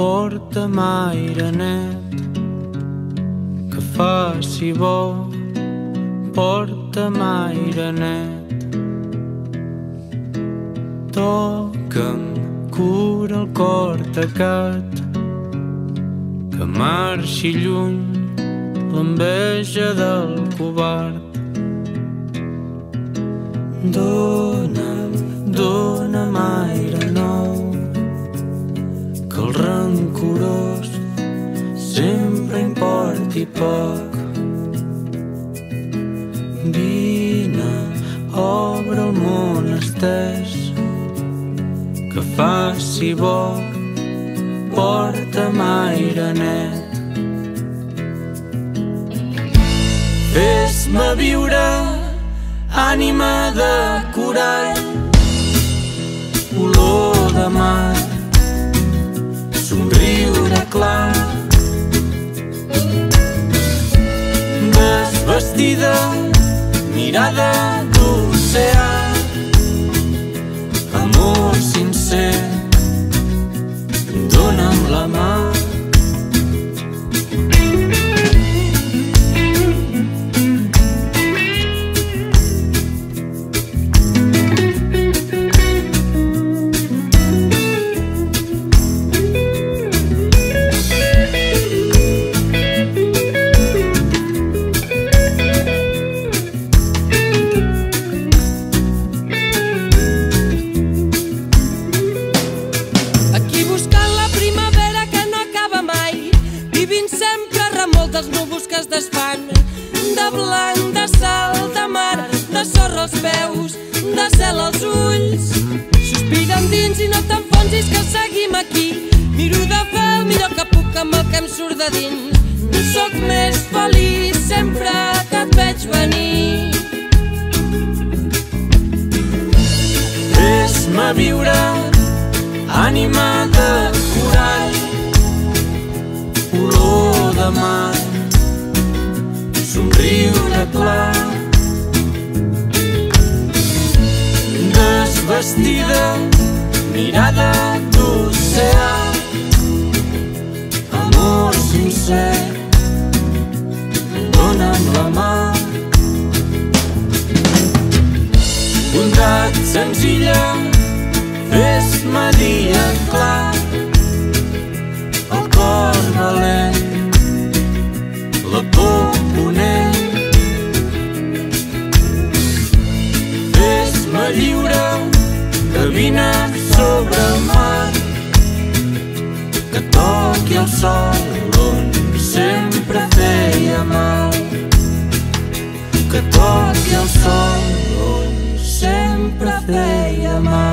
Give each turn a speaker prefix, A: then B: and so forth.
A: Vida, porta'm aire net que faci bo, porta'm aire net. Toca'm, cura el cor tacat, que marxi lluny l'enveja del covard. Dóna'm, el rancorós sempre importi poc. Vine, obre el món estès, que faci bo, porta'm aire net. Fes-me viure, ànima de corall, Desvestida, mirada d'oceà,
B: dels núvols que es desfan. De blanc, de sal, de mar, de sorra als peus, de cel als ulls. Sospira dins i no t'enfonsis que seguim aquí. Miro de fer el millor que puc amb el que em surt de dins. Soc més feliç sempre que et veig venir.
A: Fes-me viure, ànima de corall, olor de mar, somriure clar. Desvestida, mirada d'oceà, amor sincer, dona'm la mà. Bondat senzilla, fes-me dia clar. Lliure, camina sobre el mar. Que toqui el sol on sempre feia mal. Que toqui el sol on sempre feia mal.